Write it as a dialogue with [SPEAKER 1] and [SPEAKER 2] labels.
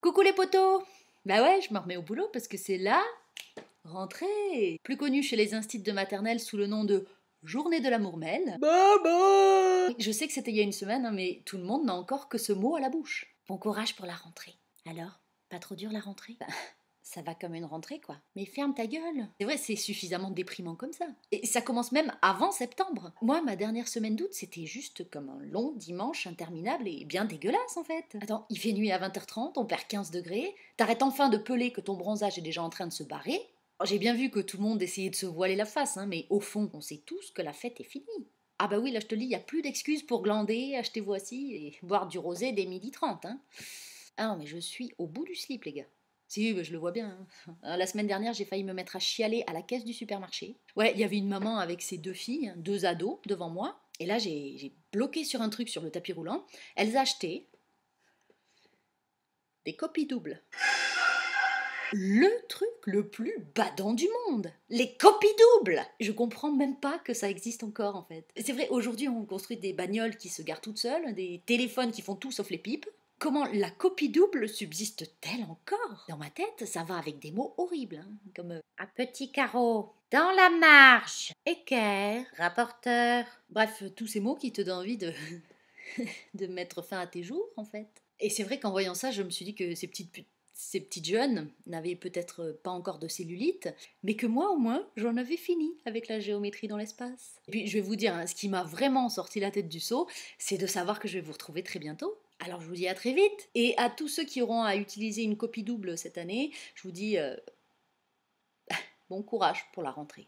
[SPEAKER 1] Coucou les potos Bah ouais, je me remets au boulot parce que c'est la rentrée Plus connue chez les instituts de maternelle sous le nom de Journée de l'amour mêle.
[SPEAKER 2] Baba
[SPEAKER 1] Je sais que c'était il y a une semaine, hein, mais tout le monde n'a encore que ce mot à la bouche. Bon courage pour la rentrée. Alors, pas trop dur la rentrée? Bah, ça va comme une rentrée, quoi. Mais ferme ta gueule. C'est vrai, c'est suffisamment déprimant comme ça. Et ça commence même avant septembre. Moi, ma dernière semaine d'août, c'était juste comme un long dimanche interminable et bien dégueulasse, en fait. Attends, il fait nuit à 20h30, on perd 15 degrés, t'arrêtes enfin de peler que ton bronzage est déjà en train de se barrer. Oh, J'ai bien vu que tout le monde essayait de se voiler la face, hein, mais au fond, on sait tous que la fête est finie. Ah bah oui, là je te le dis, il n'y a plus d'excuses pour glander, acheter voici et boire du rosé dès midi 30. Hein. Ah non, mais je suis au bout du slip, les gars. Si, bah, je le vois bien. hein. La semaine dernière, j'ai failli me mettre à chialer à la caisse du supermarché. Ouais, il y avait une maman avec ses deux filles, deux ados, devant moi. Et là, j'ai j'ai bloqué sur un truc sur le tapis roulant. Elles achetaient des copies doubles. Le truc le plus badant du monde. Les copies doubles. Je comprends même pas que ça existe encore en fait. C'est vrai, aujourd'hui on construit des bagnoles qui se garent toutes seules, des téléphones qui font tout sauf les pipes. Comment la copie double subsiste-t-elle encore? Dans ma tête, ça va avec des mots horribles, hein, comme euh, un petit carreau, dans la marge, équerre, rapporteur. Bref, tous ces mots qui te donnent envie de, de mettre fin à tes jours en fait. Et c'est vrai qu'en voyant ça, je me suis dit que ces petites putes ces petites jeunes n'avaient peut-être pas encore de cellulite, mais que moi au moins j'en avais fini avec la géométrie dans l'espace. Et puis je vais vous dire, hein, ce qui m'a vraiment sorti la tête du seau, c'est de savoir que je vais vous retrouver très bientôt. Alors je vous dis à très vite, et à tous ceux qui auront à utiliser une copie double cette année, je vous dis euh, bon courage pour la rentrée.